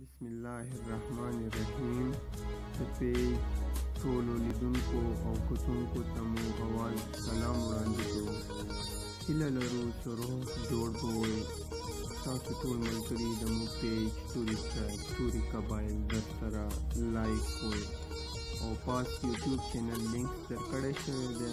بسم الله الرحمن الرحیم د پیج ټولو لیدونکو او کتونکو ته مو اول سلام وړاندې کوو هیله لرو چې روح جوړ کوئ تاسو ټول ملګري د مو پیج توري سټایل توري قبایل درسره لایک کړئ او پاس یوټیوب چینل لینک درکړی شوی دی